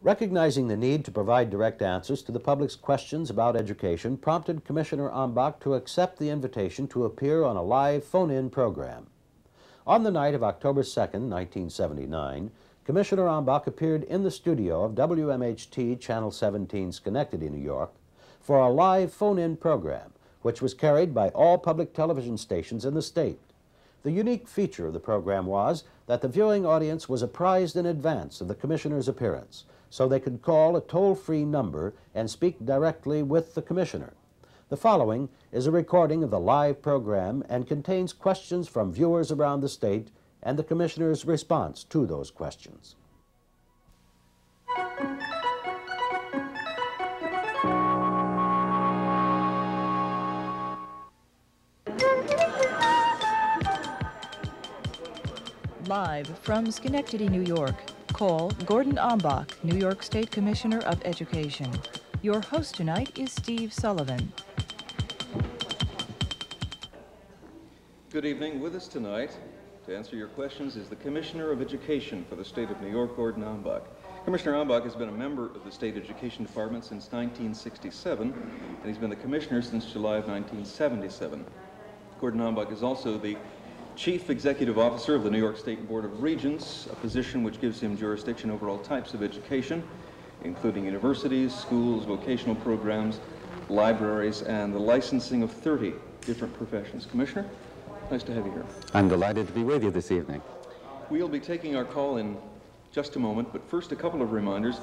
Recognizing the need to provide direct answers to the public's questions about education prompted Commissioner Ambach to accept the invitation to appear on a live phone-in program. On the night of October 2, 1979, Commissioner Ambach appeared in the studio of WMHT Channel 17 Schenectady, New York, for a live phone-in program, which was carried by all public television stations in the state. The unique feature of the program was that the viewing audience was apprised in advance of the Commissioner's appearance, so they could call a toll-free number and speak directly with the Commissioner. The following is a recording of the live program and contains questions from viewers around the state and the Commissioner's response to those questions. Live from Schenectady, New York, call Gordon Ambach, New York State Commissioner of Education. Your host tonight is Steve Sullivan. Good evening. With us tonight to answer your questions is the Commissioner of Education for the state of New York, Gordon Ambach. Commissioner Ambach has been a member of the State Education Department since 1967, and he's been the Commissioner since July of 1977. Gordon Ambach is also the Chief Executive Officer of the New York State Board of Regents, a position which gives him jurisdiction over all types of education, including universities, schools, vocational programs, libraries, and the licensing of 30 different professions. Commissioner, nice to have you here. I'm delighted to be with you this evening. We'll be taking our call in just a moment, but first a couple of reminders.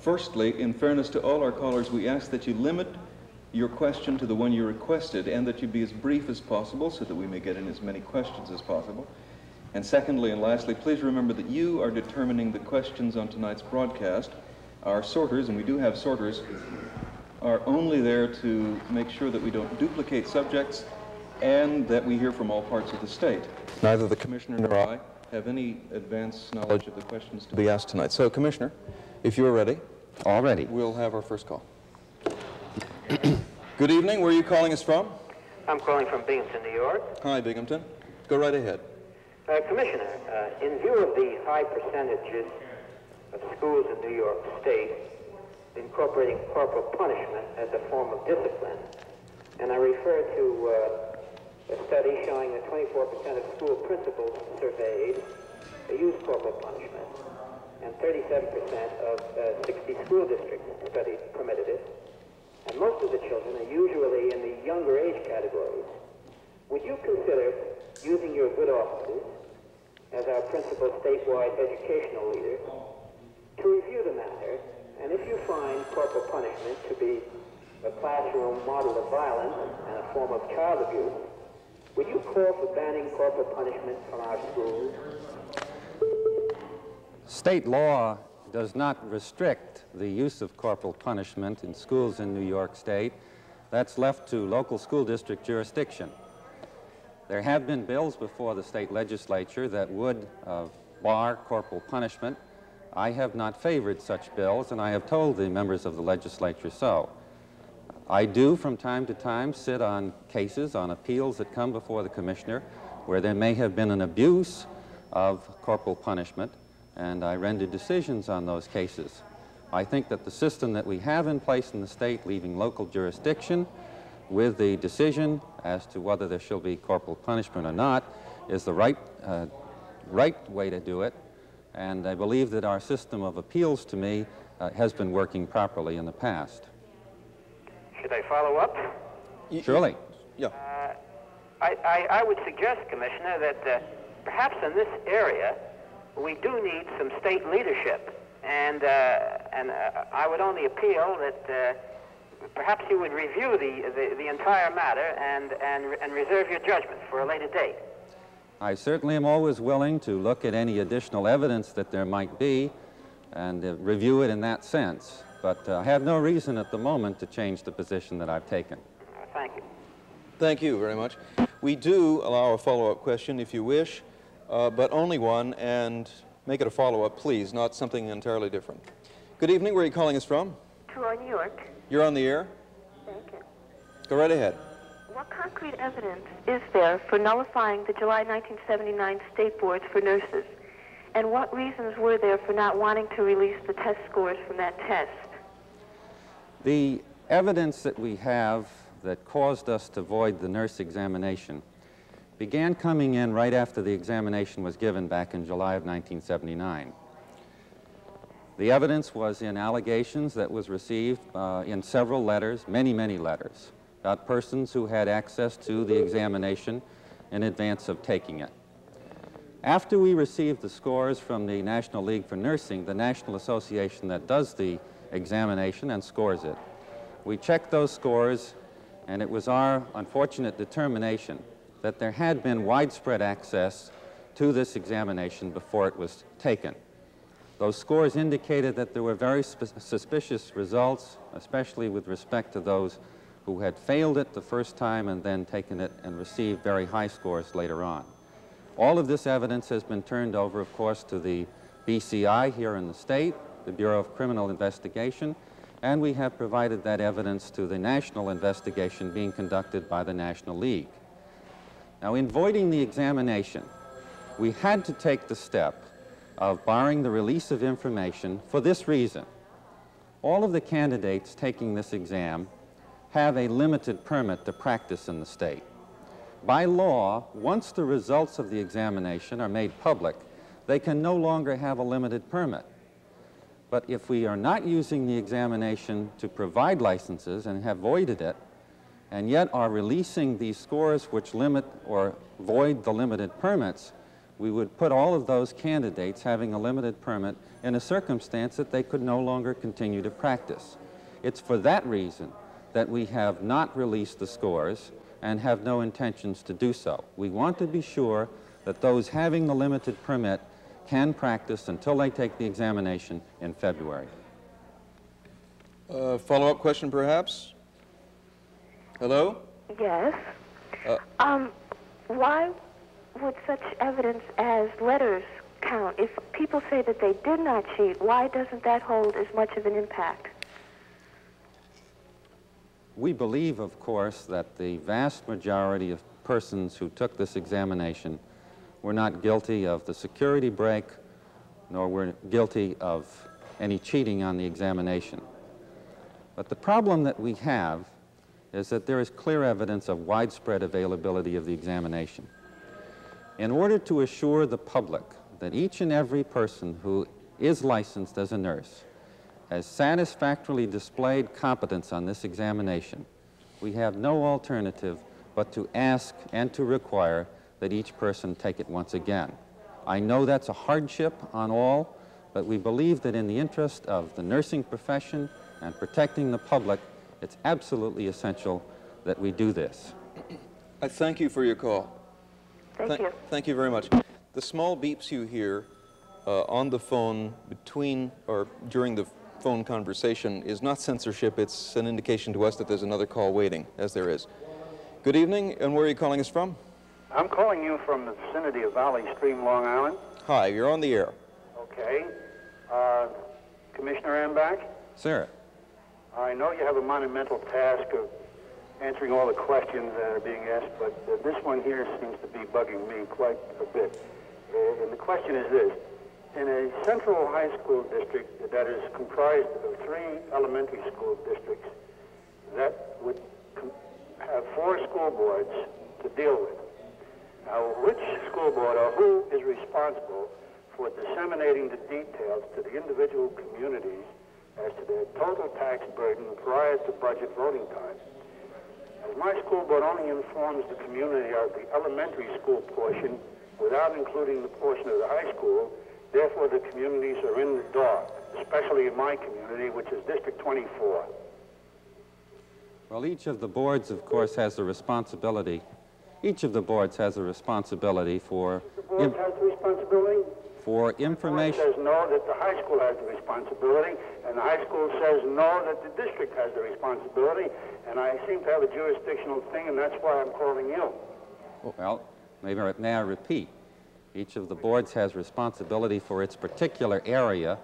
Firstly, in fairness to all our callers, we ask that you limit your question to the one you requested and that you be as brief as possible so that we may get in as many questions as possible. And secondly and lastly, please remember that you are determining the questions on tonight's broadcast. Our sorters, and we do have sorters, are only there to make sure that we don't duplicate subjects and that we hear from all parts of the state. Neither the Commissioner nor I have any advance knowledge of the questions to be asked tonight. So, Commissioner, if you're ready, All ready. we'll have our first call. Good evening. Where are you calling us from? I'm calling from Binghamton, New York. Hi, Binghamton. Go right ahead. Uh, Commissioner, uh, in view of the high percentages of schools in New York State incorporating corporal punishment as a form of discipline, and I refer to uh, a study showing that 24% of school principals surveyed use corporal punishment, and 37% of uh, 60 school districts studied permitted it, and most of the children are usually in the younger age categories. Would you consider using your good offices as our principal statewide educational leader to review the matter, and if you find corporal punishment to be a classroom model of violence and a form of child abuse, would you call for banning corporal punishment from our schools? State law does not restrict the use of corporal punishment in schools in New York State. That's left to local school district jurisdiction. There have been bills before the state legislature that would uh, bar corporal punishment. I have not favored such bills, and I have told the members of the legislature so. I do, from time to time, sit on cases, on appeals that come before the commissioner where there may have been an abuse of corporal punishment, and I render decisions on those cases. I think that the system that we have in place in the state, leaving local jurisdiction with the decision as to whether there shall be corporal punishment or not, is the right, uh, right way to do it. And I believe that our system of appeals to me uh, has been working properly in the past. Should I follow up? Surely. Yeah. I, I, I would suggest, Commissioner, that uh, perhaps in this area we do need some state leadership. And, uh, and uh, I would only appeal that uh, perhaps you would review the, the, the entire matter and, and, and reserve your judgment for a later date. I certainly am always willing to look at any additional evidence that there might be and uh, review it in that sense. But uh, I have no reason at the moment to change the position that I've taken. Thank you. Thank you very much. We do allow a follow-up question if you wish, uh, but only one, and make it a follow-up, please, not something entirely different. Good evening. Where are you calling us from? Troy, New York. You're on the air. Thank you. Go right ahead. What concrete evidence is there for nullifying the July 1979 state boards for nurses? And what reasons were there for not wanting to release the test scores from that test? The evidence that we have that caused us to void the nurse examination began coming in right after the examination was given back in July of 1979. The evidence was in allegations that was received uh, in several letters, many, many letters, about persons who had access to the examination in advance of taking it. After we received the scores from the National League for Nursing, the national association that does the examination and scores it, we checked those scores, and it was our unfortunate determination that there had been widespread access to this examination before it was taken. Those scores indicated that there were very suspicious results, especially with respect to those who had failed it the first time and then taken it and received very high scores later on. All of this evidence has been turned over, of course, to the BCI here in the state, the Bureau of Criminal Investigation, and we have provided that evidence to the national investigation being conducted by the National League. Now, in voiding the examination, we had to take the step of barring the release of information for this reason. All of the candidates taking this exam have a limited permit to practice in the state. By law, once the results of the examination are made public, they can no longer have a limited permit. But if we are not using the examination to provide licenses and have voided it, and yet are releasing these scores which limit or void the limited permits, we would put all of those candidates having a limited permit in a circumstance that they could no longer continue to practice. It's for that reason that we have not released the scores and have no intentions to do so. We want to be sure that those having the limited permit can practice until they take the examination in February. Uh, Follow-up question, perhaps? Hello? Yes. Uh, Um, why would such evidence as letters count? If people say that they did not cheat, why doesn't that hold as much of an impact? We believe, of course, that the vast majority of persons who took this examination were not guilty of the security break, nor were guilty of any cheating on the examination. But the problem that we have is that there is clear evidence of widespread availability of the examination. In order to assure the public that each and every person who is licensed as a nurse has satisfactorily displayed competence on this examination, we have no alternative but to ask and to require that each person take it once again. I know that's a hardship on all, but we believe that in the interest of the nursing profession and protecting the public, it's absolutely essential that we do this. I thank you for your call. Thank Thank- you. Thank you very much. The small beeps you hear uh, on the phone between or during the phone conversation is not censorship. It's an indication to us that there's another call waiting, as there is. Good evening, and where are you calling us from? I'm calling you from the vicinity of Valley Stream, Long Island. Hi, you're on the air. Okay. Uh, Commissioner Ambach, Sarah, I know you have a monumental task of answering all the questions that are being asked, but uh, this one here seems to be bugging me quite a bit. Uh, and the question is this. In a central high school district that is comprised of three elementary school districts that would have four school boards to deal with, now, which school board or who is responsible for disseminating the details to the individual communities as to their total tax burden prior to budget voting time? As my school board only informs the community of the elementary school portion without including the portion of the high school, therefore the communities are in the dark, especially in my community, which is District 24. well, each of the boards, of course, has a responsibility. Each of the boards has a responsibility for, The board has the responsibility. for information... It says no, that the high school has the responsibility, and the high school says no, that the district has the responsibility, and I seem to have a jurisdictional thing, and that's why I'm calling you. Well, maybe may I repeat? Each of the boards has responsibility for its particular area,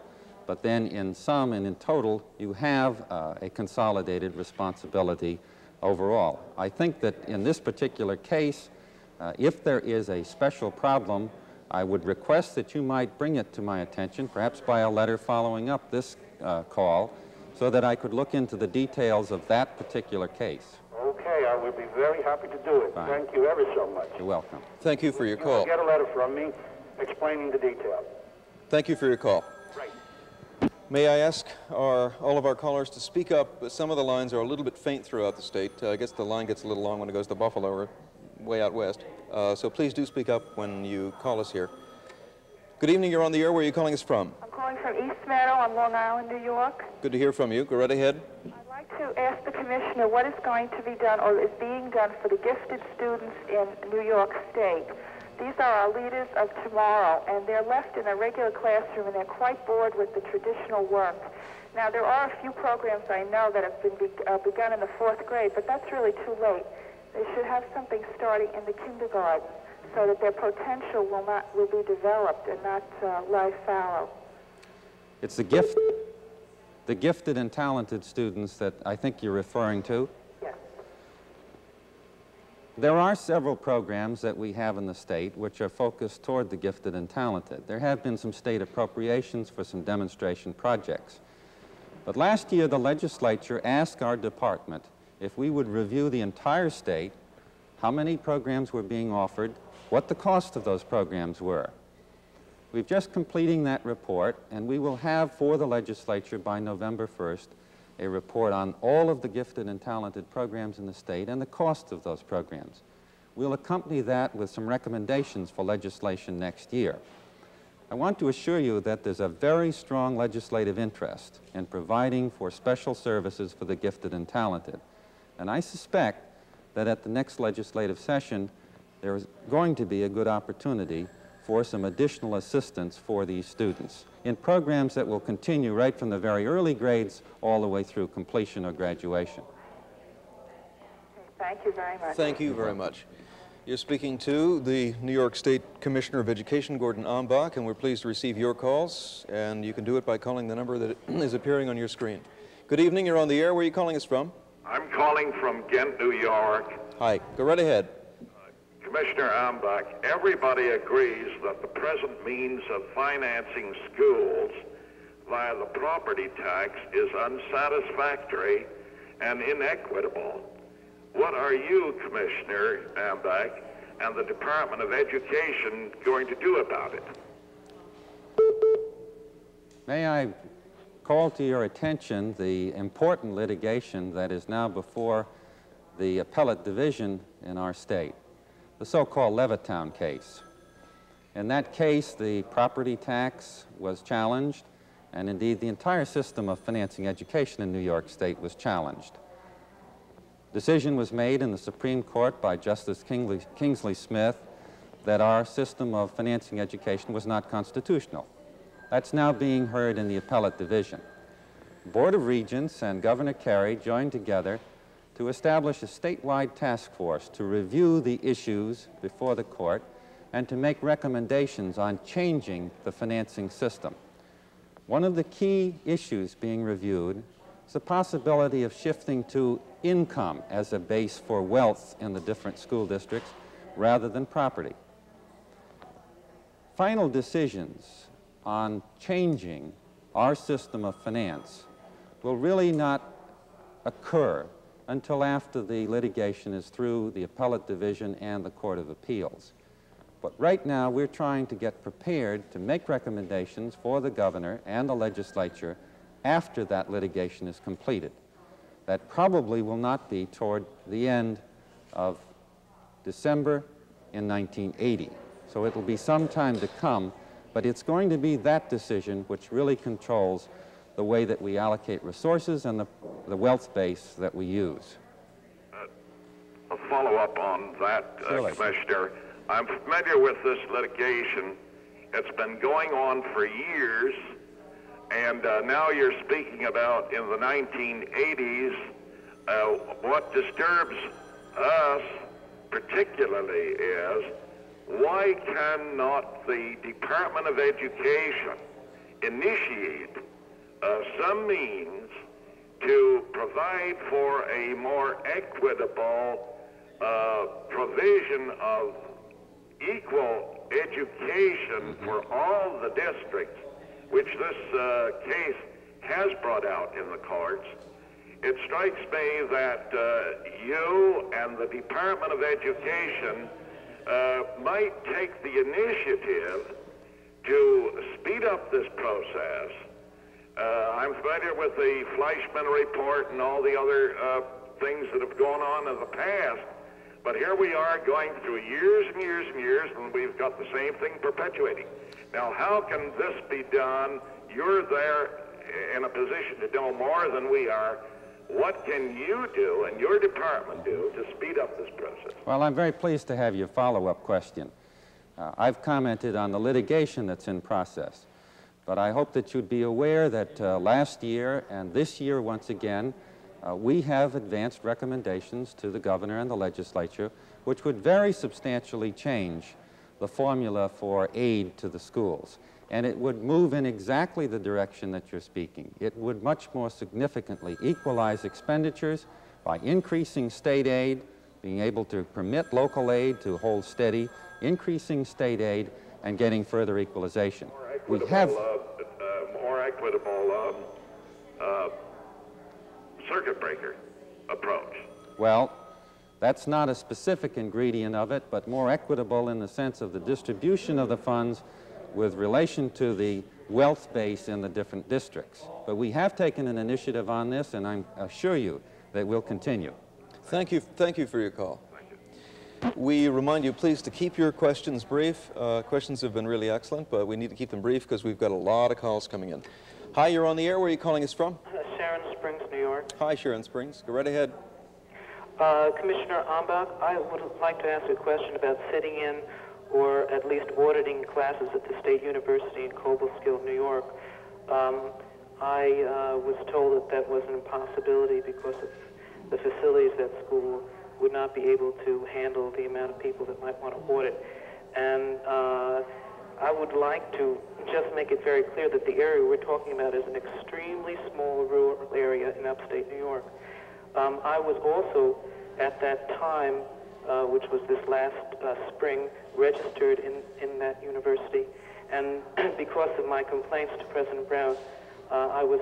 but then in sum and in total, you have uh, a consolidated responsibility overall. I think that in this particular case, uh, if there is a special problem I would request that you might bring it to my attention, perhaps by a letter following up this uh, call, so that I could look into the details of that particular case. Okay, I will be very happy to do it. Fine. Thank you ever so much. You're welcome. Thank you for your You call. get a letter from me explaining the details. Thank you for your call. Right. May I ask our, all of our callers to speak up? Some of the lines are a little bit faint throughout the state. Uh, I guess the line gets a little long when it goes to Buffalo or way out west. Uh, so please do speak up when you call us here. Good evening, you're on the air. Where are you calling us from? I'm calling from East Meadow on Long Island, New York. Good to hear from you. Go right ahead. I'd like to ask the commissioner what is going to be done or is being done for the gifted students in New York State. These are our leaders of tomorrow, and they're left in a regular classroom, and they're quite bored with the traditional work. Now, there are a few programs I know that have been be- uh, begun in the fourth grade, but that's really too late. They should have something starting in the kindergarten so that their potential will not will be developed and not uh, lie fallow. It's the gift, the gifted and talented students that I think you're referring to. Yes. There are several programs that we have in the state which are focused toward the gifted and talented. There have been some state appropriations for some demonstration projects. But last year, the legislature asked our department if we would review the entire state, how many programs were being offered, what the cost of those programs were. We've just completing that report, and we will have for the legislature by November 1st a report on all of the gifted and talented programs in the state and the cost of those programs. We'll accompany that with some recommendations for legislation next year. I want to assure you that there's a very strong legislative interest in providing for special services for the gifted and talented. And I suspect that at the next legislative session, there is going to be a good opportunity for some additional assistance for these students in programs that will continue right from the very early grades all the way through completion or graduation. Thank you very much. Thank you very much. You're speaking to the New York State Commissioner of Education, Gordon Ambach, and we're pleased to receive your calls, and you can do it by calling the number that is appearing on your screen. Good evening, you're on the air. Where are you calling us from? I'm calling from Ghent, New York. Hi, go right ahead. Commissioner Ambach, everybody agrees that the present means of financing schools via the property tax is unsatisfactory and inequitable. What are you, Commissioner Ambach, and the Department of Education going to do about it? May I call to your attention the important litigation that is now before the appellate division in our state, the so-called Levittown case. In that case, the property tax was challenged, and indeed the entire system of financing education in New York State was challenged. Decision was made in the Supreme Court by Justice Kingsley, Kingsley Smith that our system of financing education was not constitutional. That's now being heard in the appellate division. Board of Regents and Governor Carey joined together to establish a statewide task force to review the issues before the court and to make recommendations on changing the financing system. One of the key issues being reviewed is the possibility of shifting to income as a base for wealth in the different school districts rather than property. Final decisions on changing our system of finance will really not occur until after the litigation is through the appellate division and the Court of Appeals. But right now, we're trying to get prepared to make recommendations for the governor and the legislature after that litigation is completed. That probably will not be toward the end of December in 1980. So it will be some time to come, but it's going to be that decision which really controls the way that we allocate resources and the, the wealth base that we use. A follow-up on that, uh, Commissioner. I'm familiar with this litigation. It's been going on for years, and uh, now you're speaking about in the 1980s. Uh, what disturbs us particularly is why cannot the Department of Education initiate uh, some means to provide for a more equitable uh, provision of equal education for all the districts, which this uh, case has brought out in the courts, it strikes me that uh, you and the Department of Education uh, might take the initiative to speed up this process. Uh, I'm familiar with the Fleischmann report and all the other uh, things that have gone on in the past, but here we are going through years and years and years, and we've got the same thing perpetuating. Now, how can this be done? You're there in a position to know more than we are. What can you do and your department do to speed up this process? Well, I'm very pleased to have your follow-up question. Uh, I've commented on the litigation that's in process, but I hope that you'd be aware that uh, last year and this year once again, uh, we have advanced recommendations to the governor and the legislature which would very substantially change the formula for aid to the schools and it would move in exactly the direction that you're speaking. It would much more significantly equalize expenditures by increasing state aid, being able to permit local aid to hold steady, increasing state aid, and getting further equalization. We have uh, uh, more equitable um, uh, circuit breaker approach. Well, that's not a specific ingredient of it, but more equitable in the sense of the distribution of the funds with relation to the wealth base in the different districts. But we have taken an initiative on this, and I assure you that we'll continue. Thank you, thank you for your call. We remind you, please, to keep your questions brief. Uh, questions have been really excellent, but we need to keep them brief because we've got a lot of calls coming in. Hi, you're on the air. Where are you calling us from? Uh, Sharon Springs, New York. Hi, Sharon Springs. Go right ahead. Uh, Commissioner Ambach, I would like to ask a question about sitting in or at least auditing classes at the State University in Cobleskill, New York. Um, I uh, was told that that was an impossibility because of the facilities at school would not be able to handle the amount of people that might want to audit. And uh, I would like to just make it very clear that the area we're talking about is an extremely small rural area in upstate New York. Um, I was also, at that time, uh, which was this last uh, spring, registered in, in that university. And because of my complaints to President Brown, uh, I was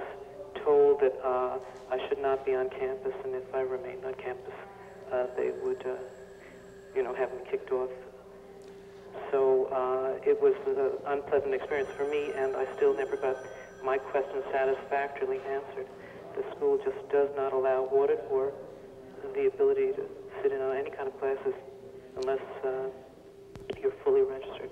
told that uh, I should not be on campus, and if I remained on campus, uh, they would, uh, you know, have me kicked off. So it was an unpleasant experience for me, and I still never got my question satisfactorily answered. The school just does not allow audit or the ability to sit in on any kind of classes unless uh, you're fully registered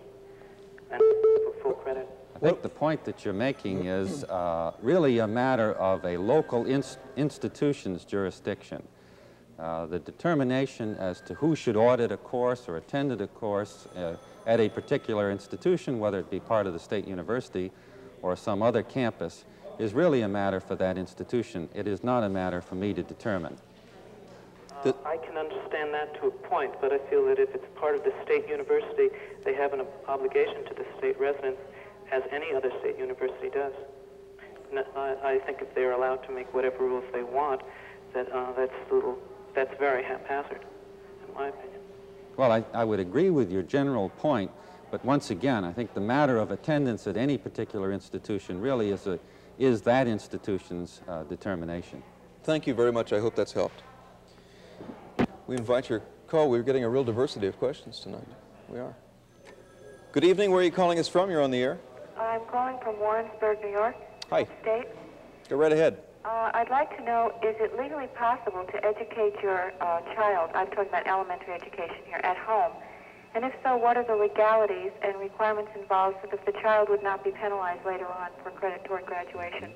and for full credit. I think the point that you're making is uh, really a matter of a local inst institution's jurisdiction. Uh, the determination as to who should audit a course or attend a course uh, at a particular institution, whether it be part of the state university or some other campus, is really a matter for that institution. It is not a matter for me to determine. Uh, I can understand that to a point, but I feel that if it's part of the state university, they have an obligation to the state residents, as any other state university does. I, I think if they're allowed to make whatever rules they want, that uh, that's little, that's very haphazard, in my opinion. Well, I, I would agree with your general point, but once again, I think the matter of attendance at any particular institution really is, a, is that institution's uh, determination. Thank you very much. I hope that's helped. We invite your call. We're getting a real diversity of questions tonight. We are. Good evening. Where are you calling us from? You're on the air. I'm calling from Warrensburg, New York. Hi. State. Go right ahead. Uh, I'd like to know, is it legally possible to educate your uh, child, I'm talking about elementary education here, at home? And if so, what are the legalities and requirements involved so that the child would not be penalized later on for credit toward graduation?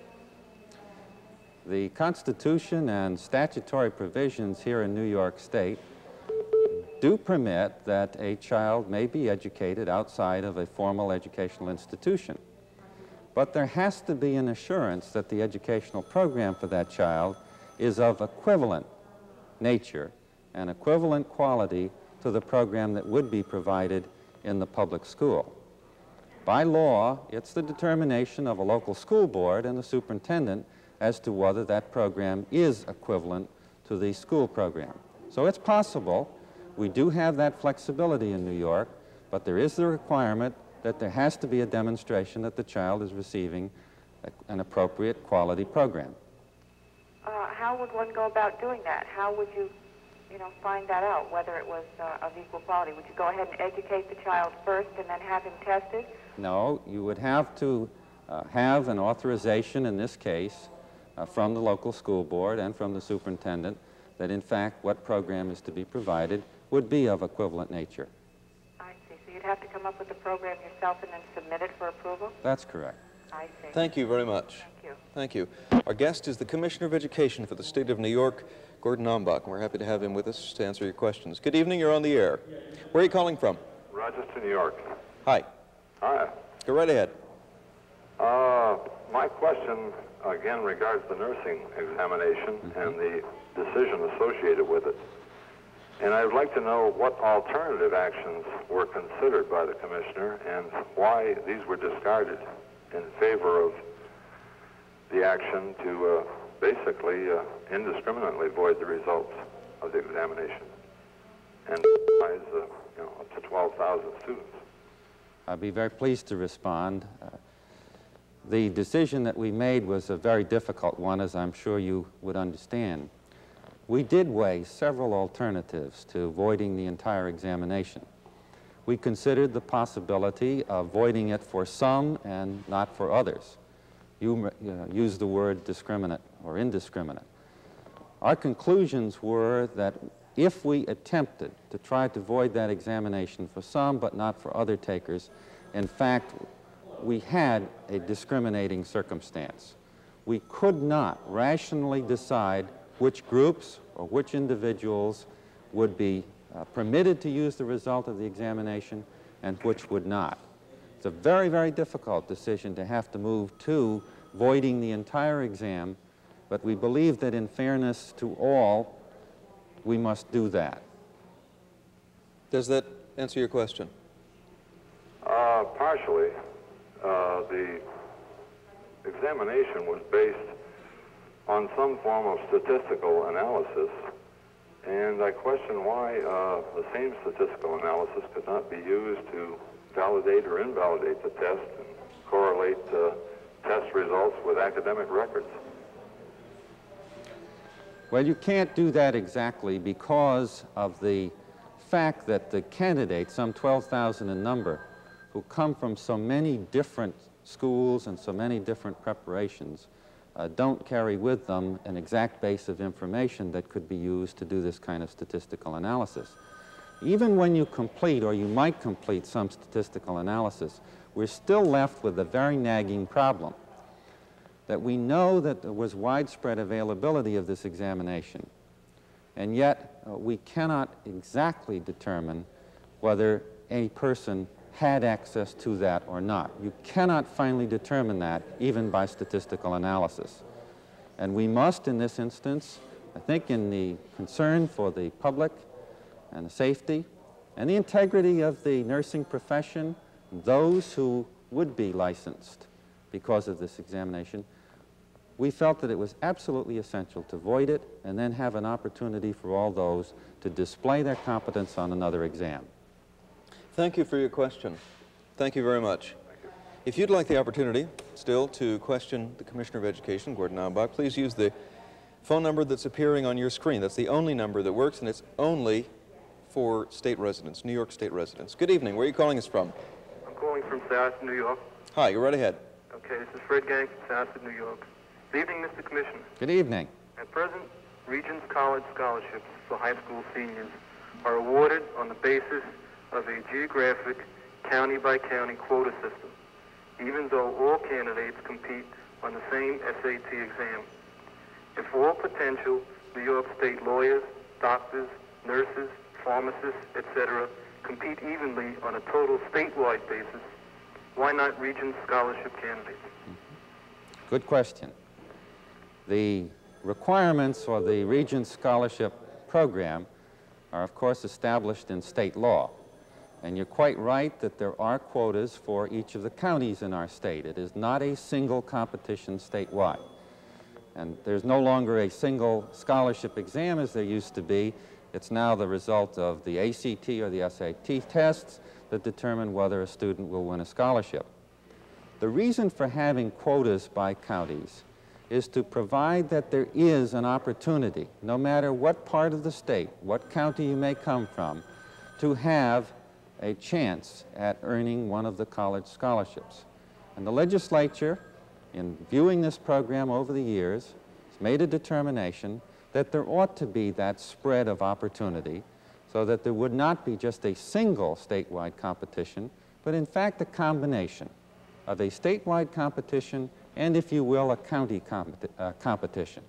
The Constitution and statutory provisions here in New York State do permit that a child may be educated outside of a formal educational institution. But there has to be an assurance that the educational program for that child is of equivalent nature and equivalent quality to the program that would be provided in the public school. By law, it's the determination of a local school board and the superintendent as to whether that program is equivalent to the school program. So it's possible. We do have that flexibility in New York, But there is the requirement that there has to be a demonstration that the child is receiving a, an appropriate quality program. Uh, how would one go about doing that? How would you, you know, find that out, whether it was uh, of equal quality? Would you go ahead and educate the child first and then have him tested? No, you would have to uh, have an authorization in this case uh, from the local school board and from the superintendent that in fact what program is to be provided would be of equivalent nature. I see. So you'd have to come up with the program yourself and then submit it for approval? That's correct. I see. Thank you very much. Thank you. Thank you. Our guest is the Commissioner of Education for the state of New York, Gordon Ambach, and we're happy to have him with us to answer your questions. Good evening, you're on the air. Where are you calling from? Rochester, New York. Hi. Hi. Go right ahead. Uh, my question, again, regards the nursing examination and the decision associated with it. And I'd like to know what alternative actions were considered by the commissioner and why these were discarded in favor of the action to uh, basically uh, indiscriminately void the results of the examination and advise, uh, you know, up to 12,000 students. I'd be very pleased to respond. Uh, the decision that we made was a very difficult one, as I'm sure you would understand. We did weigh several alternatives to voiding the entire examination. We considered the possibility of voiding it for some and not for others. You uh, used the word discriminate or indiscriminate. Our conclusions were that if we attempted to try to void that examination for some but not for other takers, in fact, we had a discriminating circumstance. We could not rationally decide which groups or which individuals would be uh, permitted to use the result of the examination and which would not. It's a very, very difficult decision to have to move to voiding the entire exam, but we believe that in fairness to all, we must do that. Does that answer your question? Uh, partially. Uh, the examination was based on some form of statistical analysis, and I question why uh, the same statistical analysis could not be used to validate or invalidate the test and correlate uh, test results with academic records. Well, you can't do that exactly because of the fact that the candidates, some 12,000 in number, who come from so many different schools and so many different preparations, uh, don't carry with them an exact base of information that could be used to do this kind of statistical analysis. Even when you complete, or you might complete some statistical analysis, we're still left with a very nagging problem that we know that there was widespread availability of this examination, and yet uh, we cannot exactly determine whether a person had access to that or not. You cannot finally determine that even by statistical analysis. And we must, in this instance, I think in the concern for the public and the safety and the integrity of the nursing profession, those who would be licensed because of this examination, we felt that it was absolutely essential to void it and then have an opportunity for all those to display their competence on another exam. Thank you for your question. Thank you very much. If you'd like the opportunity still to question the Commissioner of Education, Gordon Ambach, please use the phone number that's appearing on your screen. That's the only number that works, and it's only for state residents, New York state residents. Good evening. Where are you calling us from? I'm calling from South New York. Hi, you're right ahead. Okay, this is Fred Gang from South New York. Good evening, Mr. Commissioner. Good evening. At present, Regents College scholarships for high school seniors are awarded on the basis of a geographic, county-by-county quota system, even though all candidates compete on the same SAT exam. If all potential New York State lawyers, doctors, nurses, pharmacists, etc., compete evenly on a total statewide basis, why not Regents scholarship candidates? Mm-hmm. Good question. The requirements for the Regents Scholarship Program are, of course, established in state law. And you're quite right that there are quotas for each of the counties in our state. It is not a single competition statewide. And there's no longer a single scholarship exam as there used to be. It's now the result of the ACT or the SAT tests, that determine whether a student will win a scholarship. The reason for having quotas by counties is to provide that there is an opportunity, no matter what part of the state, what county you may come from, to have a chance at earning one of the college scholarships. And the legislature, in viewing this program over the years, has made a determination that there ought to be that spread of opportunity so that there would not be just a single statewide competition, but in fact a combination of a statewide competition and, if you will, a county uh, competition.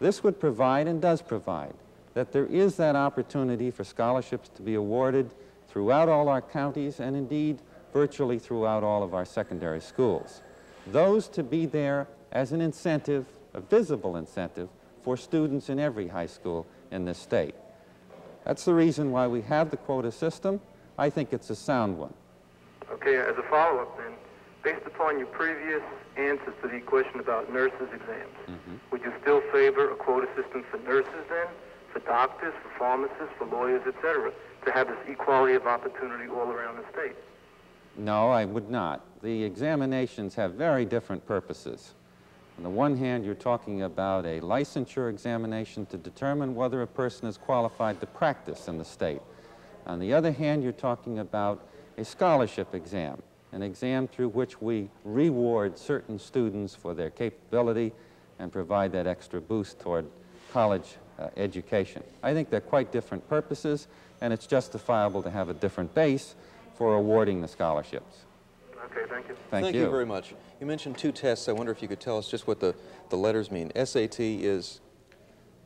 This would provide and does provide that there is that opportunity for scholarships to be awarded throughout all our counties and indeed virtually throughout all of our secondary schools. Those to be there as an incentive, a visible incentive, for students in every high school in this state. That's the reason why we have the quota system. I think it's a sound one. Okay, as a follow-up then, based upon your previous answers to the question about nurses' exams, Mm-hmm. would you still favor a quota system for nurses then, for doctors, for pharmacists, for lawyers, etc., to have this equality of opportunity all around the state? No, I would not. The examinations have very different purposes. On the one hand, you're talking about a licensure examination to determine whether a person is qualified to practice in the state. On the other hand, you're talking about a scholarship exam, an exam through which we reward certain students for their capability and provide that extra boost toward college uh, education. I think they're quite different purposes, and it's justifiable to have a different base for awarding the scholarships. Okay, thank you. Thank you. you. very much. You mentioned two tests. I wonder if you could tell us just what the, the letters mean. SAT is,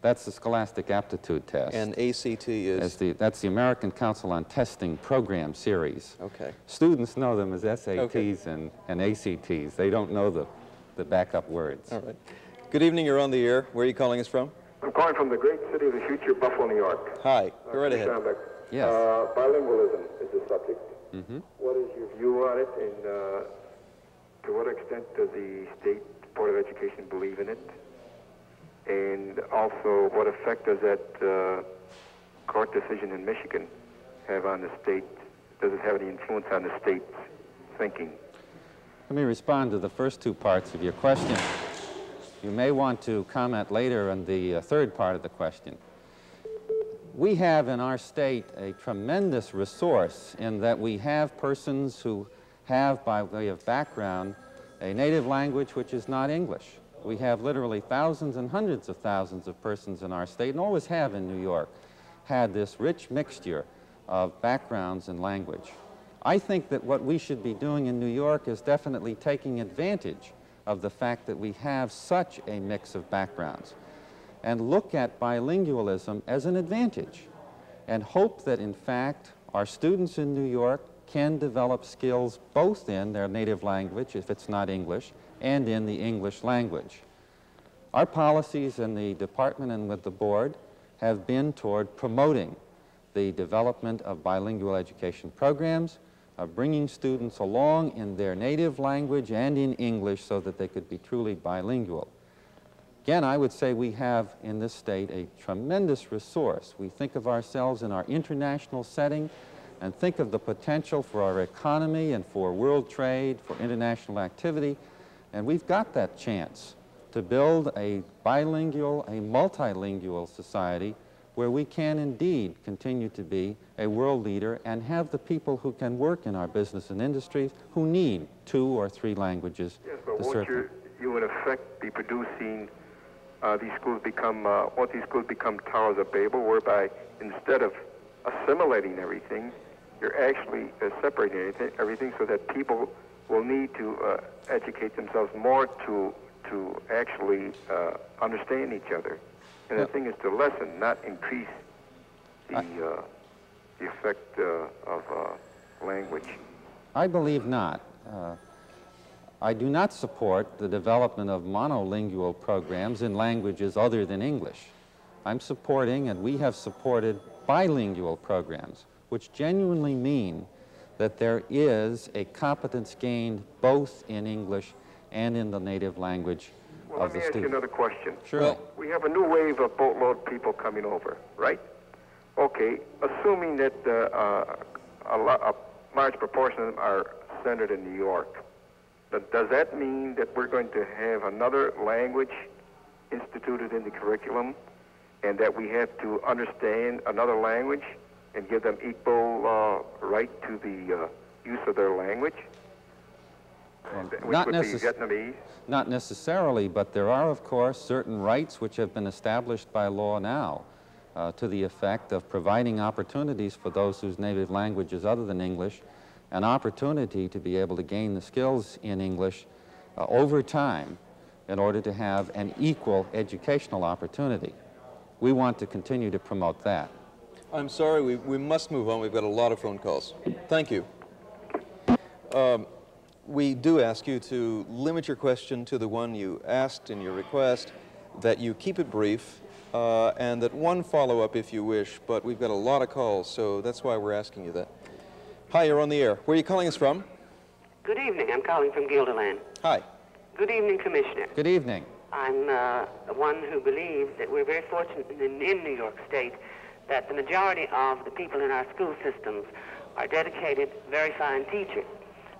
That's the Scholastic Aptitude Test. and ACT is, As the, that's the American Council on Testing Program Series. okay. Students know them as SATs Okay. and, and ACTs. They don't know the, the backup words. All right. Good evening. You're on the air. Where are you calling us from? I'm calling from the great city of the future, Buffalo, New York. Hi. Go right ahead. Steinbeck. Yes. Uh, bilingualism is the subject. Mm-hmm. What is your view on it, and uh, to what extent does the State Board of Education believe in it? And also, what effect does that uh, court decision in Michigan have on the state? Does it have any influence on the state's thinking? Let me respond to the first two parts of your question. You may want to comment later on the uh, third part of the question. We have in our state a tremendous resource in that we have persons who have, by way of background, a native language which is not English. We have literally thousands and hundreds of thousands of persons in our state, and always have in New York, had this rich mixture of backgrounds and language. I think that what we should be doing in New York is definitely taking advantage of the fact that we have such a mix of backgrounds and look at bilingualism as an advantage and hope that, in fact, our students in New York can develop skills both in their native language, if it's not English, and in the English language. Our policies in the department and with the board have been toward promoting the development of bilingual education programs, of bringing students along in their native language and in English so that they could be truly bilingual. Again, I would say we have in this state a tremendous resource. We think of ourselves in our international setting and think of the potential for our economy and for world trade, for international activity, and we've got that chance to build a bilingual, a multilingual society where we can indeed continue to be a world leader and have the people who can work in our business and industries who need two or three languages Yes, but to won't serve you, you in effect be producing uh, these schools become, uh, won't these schools become towers of Babel, whereby instead of assimilating everything, you're actually uh, separating everything, everything so that people will need to uh, educate themselves more to, to actually uh, understand each other. And the thing is to lessen, not increase the, uh, the effect uh, of uh, language. I believe not. Uh, I do not support the development of monolingual programs in languages other than English. I'm supporting, and we have supported, bilingual programs, which genuinely mean that there is a competence gained both in English and in the native language Well, of let me the ask you student. another question. Sure. We have a new wave of boatload people coming over, right? Okay, assuming that uh, uh, a, a large proportion of them are centered in New York. Does that mean that we're going to have another language instituted in the curriculum and that we have to understand another language and give them equal uh, right to the uh, use of their language? And, which not necess- Not necessarily, but there are, of course, certain rights which have been established by law now uh, to the effect of providing opportunities for those whose native language is other than English, an opportunity to be able to gain the skills in English uh, over time in order to have an equal educational opportunity. We want to continue to promote that. I'm sorry, we, we must move on. We've got a lot of phone calls. Thank you. Um, we do ask you to limit your question to the one you asked in your request, that you keep it brief, uh, and that one follow-up if you wish, but we've got a lot of calls, so that's why we're asking you that. Hi, you're on the air. Where are you calling us from? Good evening. I'm calling from Guilderland. Hi. Good evening, Commissioner. Good evening. I'm uh, one who believes that we're very fortunate in, in New York State that the majority of the people in our school systems are dedicated, very fine teachers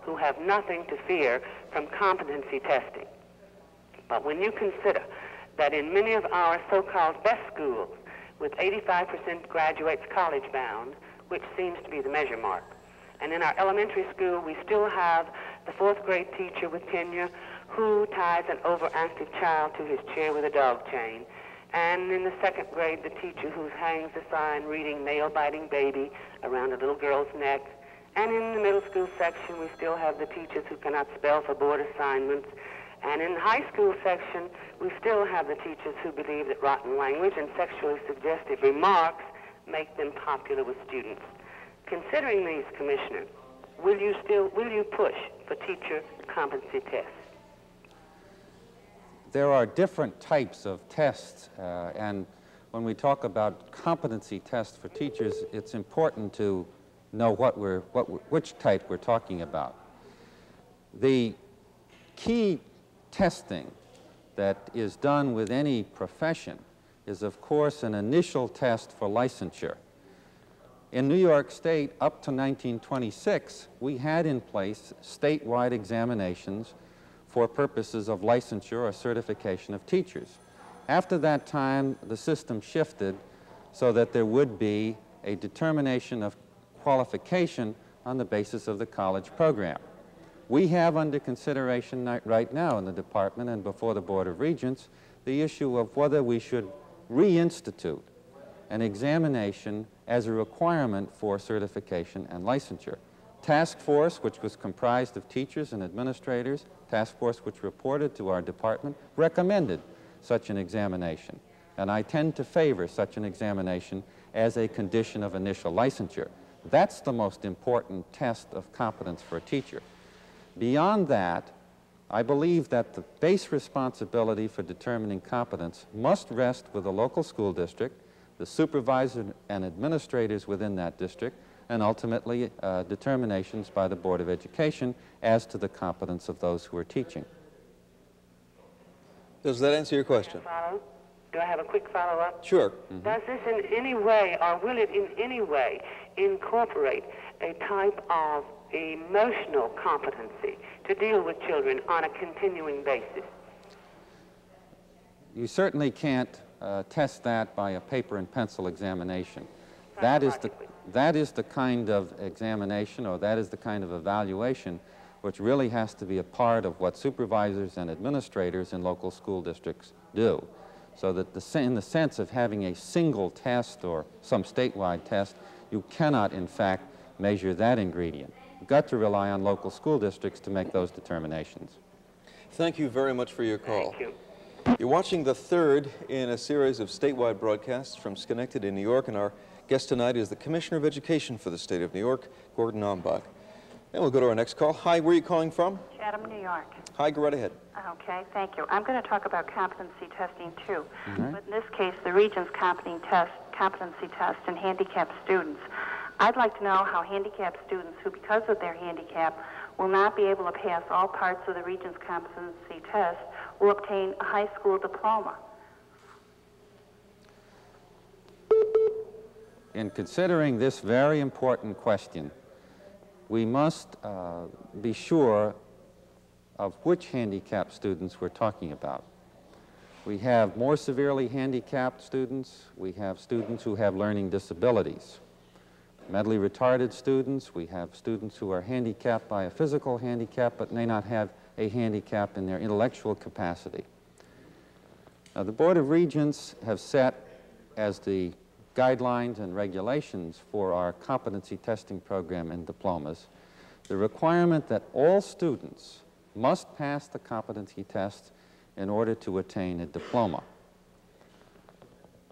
who have nothing to fear from competency testing. But when you consider that in many of our so-called best schools, with 85% graduates college bound, which seems to be the measure mark, and in our elementary school, we still have the fourth grade teacher with tenure who ties an overactive child to his chair with a dog chain. And in the second grade, the teacher who hangs a sign reading nail-biting baby around a little girl's neck. And in the middle school section, we still have the teachers who cannot spell for board assignments. And in the high school section, we still have the teachers who believe that rotten language and sexually suggestive remarks make them popular with students. Considering these, Commissioner, will you still will you push for teacher competency tests? There are different types of tests, uh, and when we talk about competency tests for teachers, it's important to know what we're, what, we're- which type we're talking about. The key testing that is done with any profession is, of course, an initial test for licensure. In New York State, up to 1926, we had in place statewide examinations for purposes of licensure or certification of teachers. After that time, the system shifted so that there would be a determination of qualification on the basis of the college program. We have under consideration right now in the department and before the Board of Regents the issue of whether we should reinstitute an examination as a requirement for certification and licensure. Task force, which was comprised of teachers and administrators, task force which reported to our department, recommended such an examination. And I tend to favor such an examination as a condition of initial licensure. That's the most important test of competence for a teacher. Beyond that, I believe that the base responsibility for determining competence must rest with the local school district, the supervisor and administrators within that district, and ultimately uh, determinations by the Board of Education as to the competence of those who are teaching. Does that answer your question? Do I have a quick follow-up? Sure. Does this in any way, or will it in any way, incorporate a type of emotional competency to deal with children on a continuing basis? You certainly can't uh, test that by a paper and pencil examination. That is, the, that is the kind of examination or that is the kind of evaluation which really has to be a part of what supervisors and administrators in local school districts do. So that the, in the sense of having a single test or some statewide test, you cannot in fact measure that ingredient. You've got to rely on local school districts to make those determinations. Thank you very much for your call. Thank you. You're watching the third in a series of statewide broadcasts from Schenectady, New York, and our guest tonight is the Commissioner of Education for the state of New York, Gordon Ambach. And we'll go to our next call. Hi, where are you calling from? Chatham, New York. Hi, go right ahead. Okay, thank you. I'm going to talk about competency testing too. Mhm. But in this case, the Regents competency test, competency test and handicapped students. I'd like to know how handicapped students who, because of their handicap, will not be able to pass all parts of the Regents competency test will obtain a high school diploma. In considering this very important question, we must uh, be sure of which handicapped students we're talking about. We have more severely handicapped students. We have students who have learning disabilities. Mentally retarded students. We have students who are handicapped by a physical handicap but may not have a handicap in their intellectual capacity. Now, the Board of Regents have set as the guidelines and regulations for our competency testing program and diplomas the requirement that all students must pass the competency test in order to attain a diploma.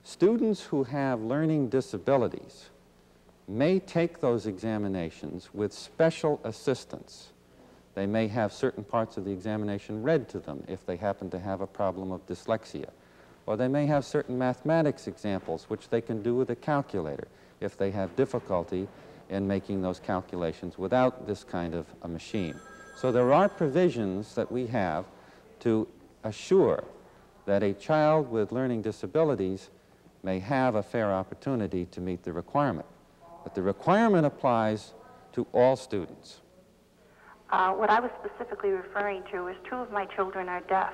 Students who have learning disabilities may take those examinations with special assistance. They may have certain parts of the examination read to them if they happen to have a problem of dyslexia. Or they may have certain mathematics examples which they can do with a calculator if they have difficulty in making those calculations without this kind of a machine. So there are provisions that we have to assure that a child with learning disabilities may have a fair opportunity to meet the requirement. But the requirement applies to all students. Uh, what I was specifically referring to is two of my children are deaf,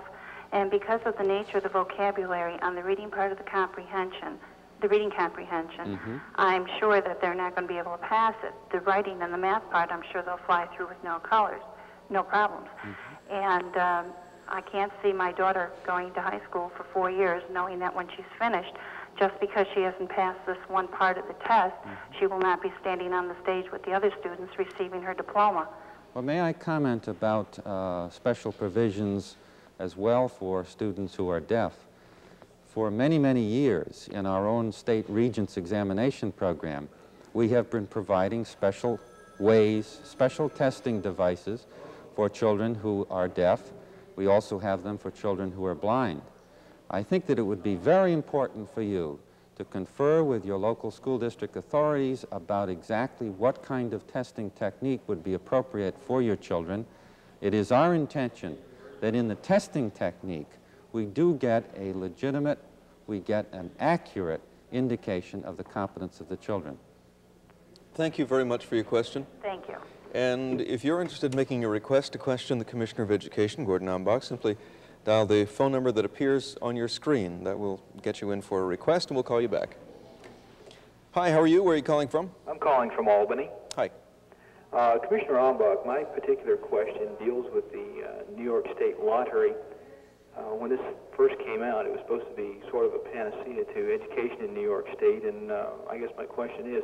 and because of the nature of the vocabulary on the reading part of the comprehension, the reading comprehension, Mm-hmm. I'm sure that they're not going to be able to pass it. The writing and the math part, I'm sure they'll fly through with no colors, no problems. Mm-hmm. And um, I can't see my daughter going to high school for four years knowing that when she's finished, just because she hasn't passed this one part of the test, Mm-hmm. she will not be standing on the stage with the other students receiving her diploma. Well, may I comment about uh, special provisions as well for students who are deaf? For many, many years in our own state regents examination program, we have been providing special ways, special testing devices for children who are deaf. We also have them for children who are blind. I think that it would be very important for you to confer with your local school district authorities about exactly what kind of testing technique would be appropriate for your children. It is our intention that in the testing technique, we do get a legitimate, we get an accurate indication of the competence of the children. Thank you very much for your question. Thank you. And if you're interested in making a request to question the Commissioner of Education, Gordon Ambach, simply dial the phone number that appears on your screen. That will get you in for a request, and we'll call you back. Hi, how are you? Where are you calling from? I'm calling from Albany. Hi. Uh, Commissioner Ambach, my particular question deals with the uh, New York State Lottery. Uh, when this first came out, it was supposed to be sort of a panacea to education in New York State, and uh, I guess my question is,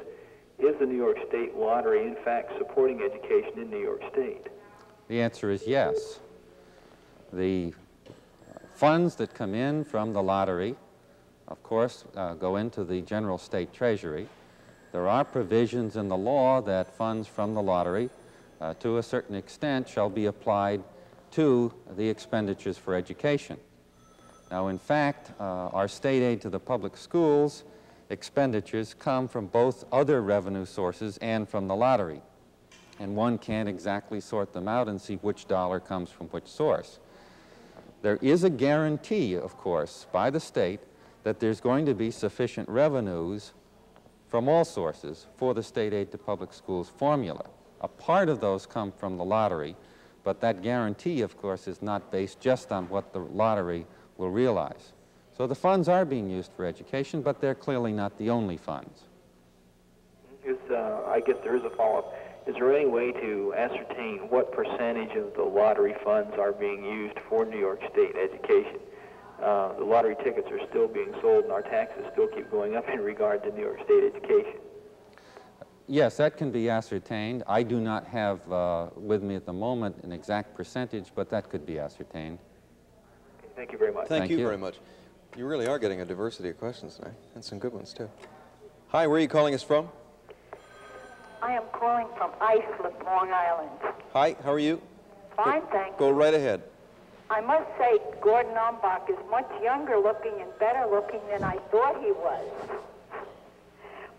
is the New York State Lottery in fact supporting education in New York State? The answer is yes. The funds that come in from the lottery, of course, uh, go into the general state treasury. There are provisions in the law that funds from the lottery, uh, to a certain extent, shall be applied to the expenditures for education. Now, in fact, uh, our state aid to the public schools expenditures come from both other revenue sources and from the lottery. And one can't exactly sort them out and see which dollar comes from which source. There is a guarantee, of course, by the state that there's going to be sufficient revenues from all sources for the state aid to public schools formula. A part of those come from the lottery, but that guarantee, of course, is not based just on what the lottery will realize. So the funds are being used for education, but they're clearly not the only funds. Is, uh, I guess there is a follow-up. Is there any way to ascertain what percentage of the lottery funds are being used for New York State education? Uh, the lottery tickets are still being sold, and our taxes still keep going up in regard to New York State education. Yes, that can be ascertained. I do not have uh, with me at the moment an exact percentage, but that could be ascertained. Thank you very much. Thank, Thank you, you. very much. You really are getting a diversity of questions tonight, and some good ones, too. Hi, where are you calling us from? I am calling from Islip, Long Island. Hi, how are you? Fine, thank Go you. right ahead. I must say, Gordon Ambach is much younger looking and better looking than I thought he was.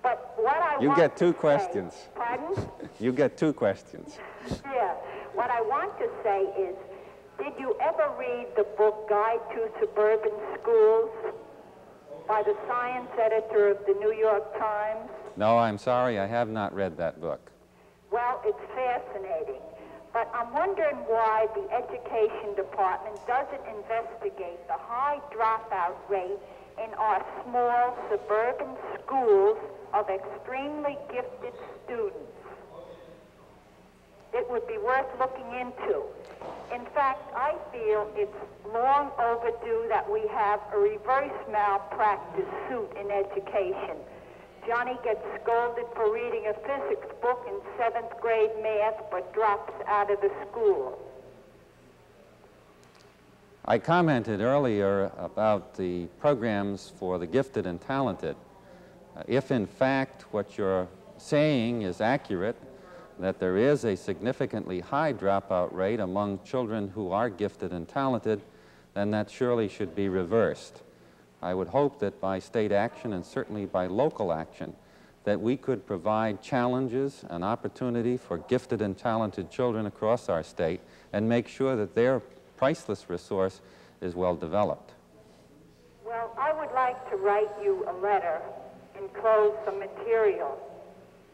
But what I You want get two to questions. Say, pardon? You get two questions. Yeah. What I want to say is, did you ever read the book Guide to Suburban Schools by the science editor of the New York Times? No, I'm sorry, I have not read that book. Well, it's fascinating. But I'm wondering why the Education Department doesn't investigate the high dropout rate in our small suburban schools of extremely gifted students. It would be worth looking into. In fact, I feel it's long overdue that we have a reverse malpractice suit in education. Johnny gets scolded for reading a physics book in seventh grade math but drops out of the school. I commented earlier about the programs for the gifted and talented. Uh, if in fact what you're saying is accurate, that there is a significantly high dropout rate among children who are gifted and talented, then that surely should be reversed. I would hope that by state action and certainly by local action, that we could provide challenges and opportunity for gifted and talented children across our state and make sure that their priceless resource is well developed. Well, I would like to write you a letter, enclose some material.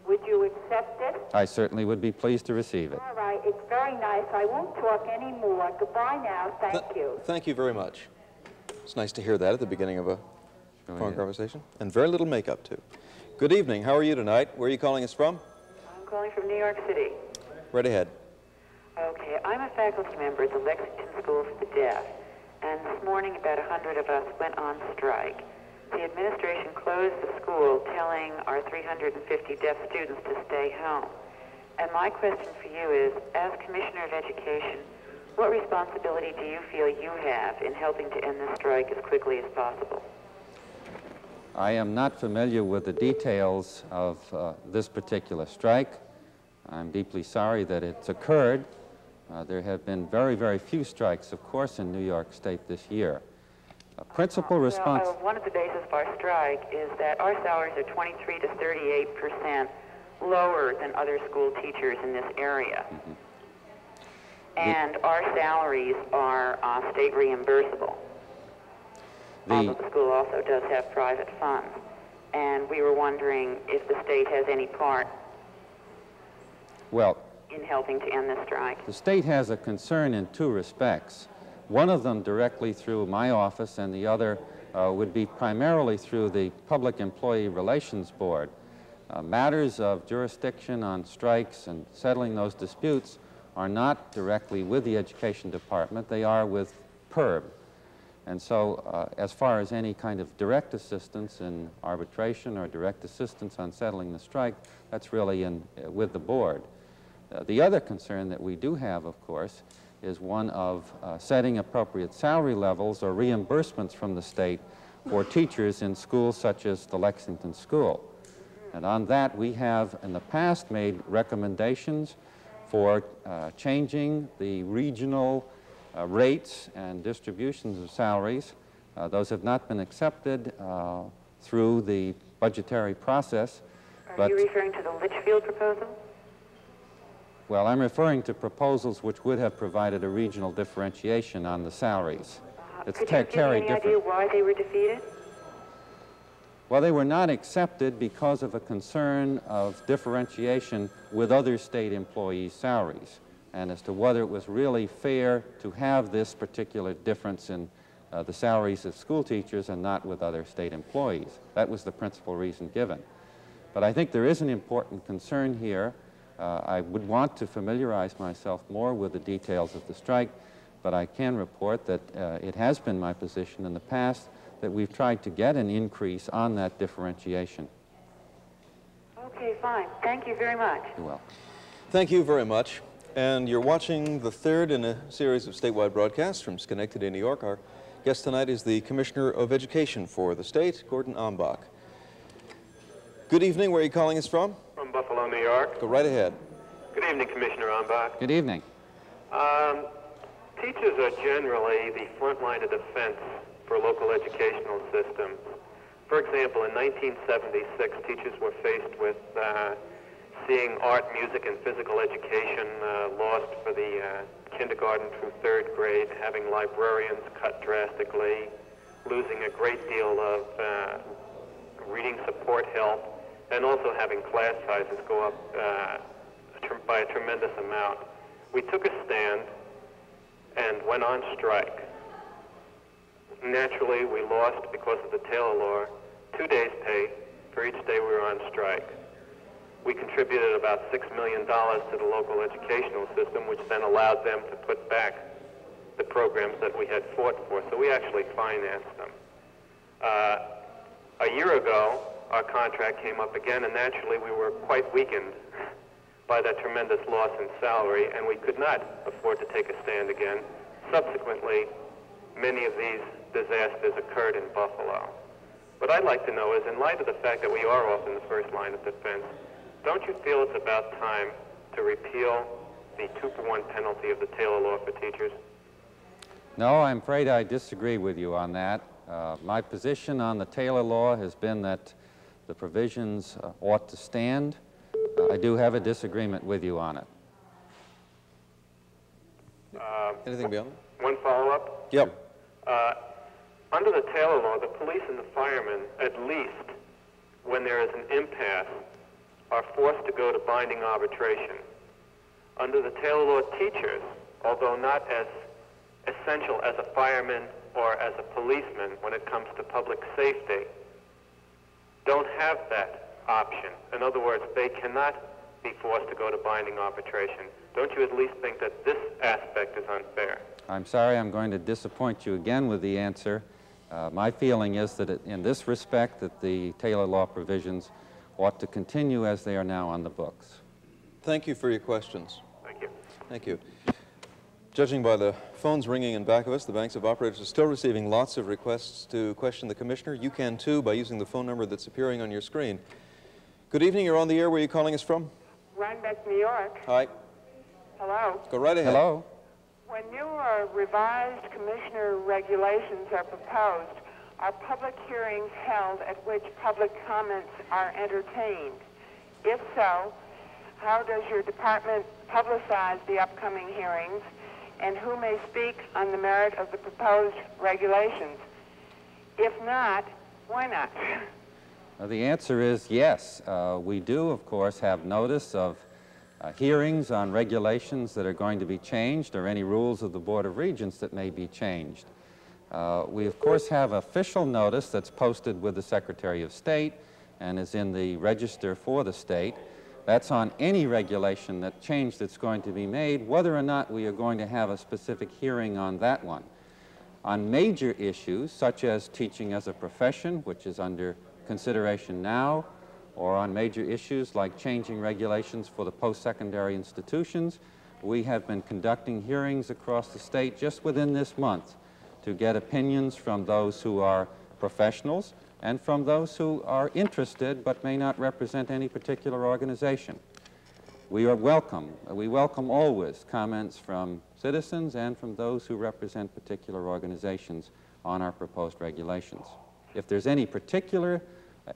Would you accept it? I certainly would be pleased to receive it. All right, it's very nice. I won't talk anymore. Goodbye now. Thank Th you. Thank you very much. It's nice to hear that at the beginning of a Oh, phone yeah. conversation. And very little makeup, too. Good evening. How are you tonight? Where are you calling us from? I'm calling from New York City. Right ahead. Okay, I'm a faculty member at the Lexington School for the Deaf, and this morning about a 100 of us went on strike. The administration closed the school, telling our 350 deaf students to stay home. And my question for you is, as Commissioner of Education, what responsibility do you feel you have in helping to end this strike as quickly as possible? I am not familiar with the details of uh, this particular strike. I'm deeply sorry that it's occurred. Uh, there have been very, very few strikes, of course, in New York State this year. Uh, principal response... Well, uh, one of the bases of our strike is that our salaries are 23 to 38 percent lower than other school teachers in this area. And our salaries are uh, state reimbursable. Although the school also does have private funds. And we were wondering if the state has any part Well, in helping to end this strike. The state has a concern in two respects. One of them directly through my office, and the other uh, would be primarily through the Public Employee Relations Board. Uh, matters of jurisdiction on strikes and settling those disputes are not directly with the Education Department, they are with PERB. And so, uh, as far as any kind of direct assistance in arbitration or direct assistance on settling the strike, that's really in, uh, with the board. Uh, the other concern that we do have, of course, is one of uh, setting appropriate salary levels or reimbursements from the state for teachers in schools such as the Lexington School. And on that, we have in the past made recommendations for uh, changing the regional uh, rates and distributions of salaries. Uh, those have not been accepted uh, through the budgetary process. Are you referring to the Litchfield proposal? Well, I'm referring to proposals which would have provided a regional differentiation on the salaries. It's Could you give me any different. idea why they were defeated? Well, they were not accepted because of a concern of differentiation with other state employees' salaries, and as to whether it was really fair to have this particular difference in uh, the salaries of school teachers and not with other state employees. That was the principal reason given. But I think there is an important concern here. Uh, I would want to familiarize myself more with the details of the strike, but I can report that uh, it has been my position in the past that we've tried to get an increase on that differentiation. Okay, fine. Thank you very much. You're welcome. Thank you very much. And you're watching the third in a series of statewide broadcasts from Schenectady, New York. Our guest tonight is the Commissioner of Education for the state, Gordon Ambach. Good evening. Where are you calling us from? From Buffalo, New York. Go right ahead. Good evening, Commissioner Ambach. Good evening. Um, teachers are generally the front line of defense for local educational systems. For example, in 1976, teachers were faced with uh, seeing art, music, and physical education uh, lost for the uh, kindergarten through third grade, having librarians cut drastically, losing a great deal of uh, reading support help, and also having class sizes go up uh, by a tremendous amount. We took a stand and went on strike. Naturally, we lost because of the Taylor Law, two days' pay for each day we were on strike. We contributed about $6 million to the local educational system, which then allowed them to put back the programs that we had fought for. So we actually financed them. Uh, a year ago, our contract came up again, and naturally we were quite weakened by that tremendous loss in salary, and we could not afford to take a stand again. Subsequently, many of these disasters occurred in Buffalo. What I'd like to know is, in light of the fact that we are often in the first line of defense, don't you feel it's about time to repeal the two-for-one penalty of the Taylor Law for teachers? No, I'm afraid I disagree with you on that. Uh, my position on the Taylor Law has been that the provisions uh, ought to stand. Uh, I do have a disagreement with you on it. Uh, Anything beyond? One follow-up. Yep. Under the Taylor Law, the police and the firemen, at least when there is an impasse, are forced to go to binding arbitration. Under the Taylor Law, teachers, although not as essential as a fireman or as a policeman when it comes to public safety, don't have that option. In other words, they cannot be forced to go to binding arbitration. Don't you at least think that this aspect is unfair? I'm sorry, I'm going to disappoint you again with the answer. Uh, my feeling is that it, in this respect that the Taylor Law provisions ought to continue as they are now on the books. Thank you for your questions. Thank you. Thank you. Judging by the phones ringing in back of us, the Banks of Operators are still receiving lots of requests to question the Commissioner. You can too by using the phone number that's appearing on your screen. Good evening, you're on the air. Where are you calling us from? Rhinebeck, New York. Hi. Hello. Go right ahead. Hello. When new or revised commissioner regulations are proposed, are public hearings held at which public comments are entertained? If so, how does your department publicize the upcoming hearings, and who may speak on the merit of the proposed regulations? If not, why not? The answer is yes. Uh, we do, of course, have notice of uh, hearings on regulations that are going to be changed or any rules of the Board of Regents that may be changed. Uh, we, of course, have official notice that's posted with the Secretary of State and is in the register for the state. That's on any regulation that change that's going to be made, whether or not we are going to have a specific hearing on that one. On major issues, such as teaching as a profession, which is under consideration now, or on major issues like changing regulations for the post-secondary institutions, we have been conducting hearings across the state just within this month to get opinions from those who are professionals and from those who are interested but may not represent any particular organization. We are welcome, we welcome always comments from citizens and from those who represent particular organizations on our proposed regulations. If there's any particular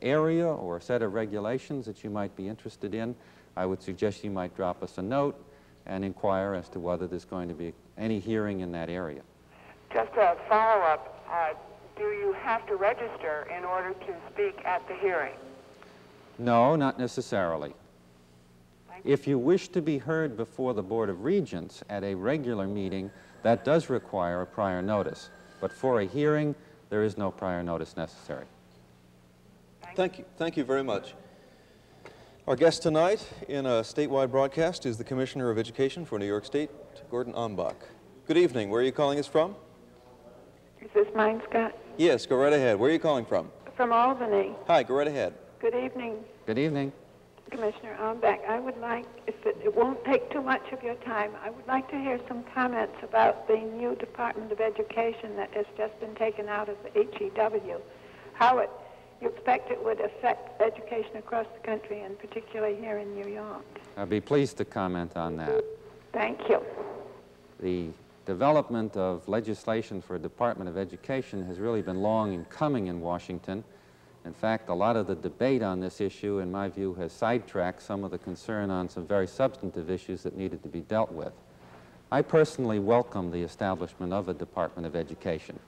area or a set of regulations that you might be interested in, I would suggest you might drop us a note and inquire as to whether there's going to be any hearing in that area. Just a follow-up. Uh, do you have to register in order to speak at the hearing? No, not necessarily. If you wish to be heard before the Board of Regents at a regular meeting, that does require a prior notice. But for a hearing, there is no prior notice necessary. Thank you. Thank you very much. Our guest tonight in a statewide broadcast is the Commissioner of Education for New York State, Gordon Ambach. Good evening. Where are you calling us from? Is this mine, Scott? Yes, go right ahead. Where are you calling from? From Albany. Hi, go right ahead. Good evening, Good evening. Commissioner Ambach. I would like, if it, it won't take too much of your time, I would like to hear some comments about the new Department of Education that has just been taken out of the HEW. How it, you expect it would affect education across the country, and particularly here in New York. I'd be pleased to comment on that. Thank you. The development of legislation for a Department of Education has really been long in coming in Washington. In fact, a lot of the debate on this issue, in my view, has sidetracked some of the concern on some very substantive issues that needed to be dealt with. I personally welcome the establishment of a Department of Education.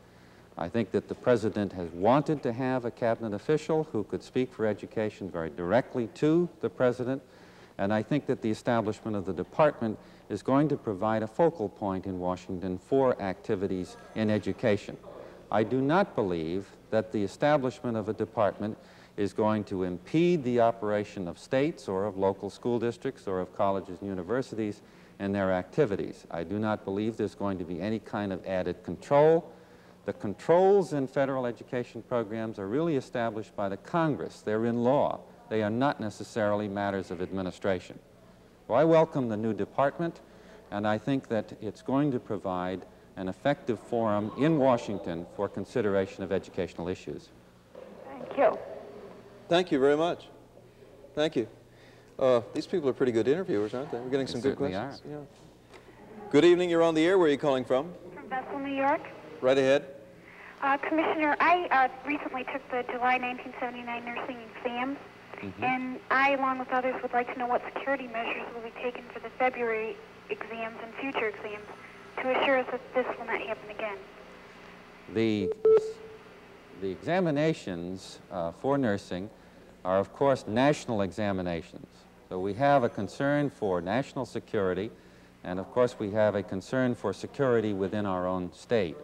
I think that the President has wanted to have a cabinet official who could speak for education very directly to the President, And I think that the establishment of the department is going to provide a focal point in Washington for activities in education. I do not believe that the establishment of a department is going to impede the operation of states or of local school districts or of colleges and universities and their activities. I do not believe there's going to be any kind of added control. The controls in federal education programs are really established by the Congress. They're in law. They are not necessarily matters of administration. So I welcome the new department, and I think that it's going to provide an effective forum in Washington for consideration of educational issues. Thank you. Thank you very much. Thank you. Uh, these people are pretty good interviewers, aren't they? We're getting They some good certainly questions. Yeah. Good evening. You're on the air. Where are you calling from? From Bethel, New York. Right ahead. Uh, Commissioner, I uh, recently took the July 1979 nursing exams, Mm-hmm. and I, along with others, would like to know what security measures will be taken for the February exams and future exams to assure us that this will not happen again. The, the examinations uh, for nursing are, of course, national examinations. So we have a concern for national security, and of course we have a concern for security within our own state.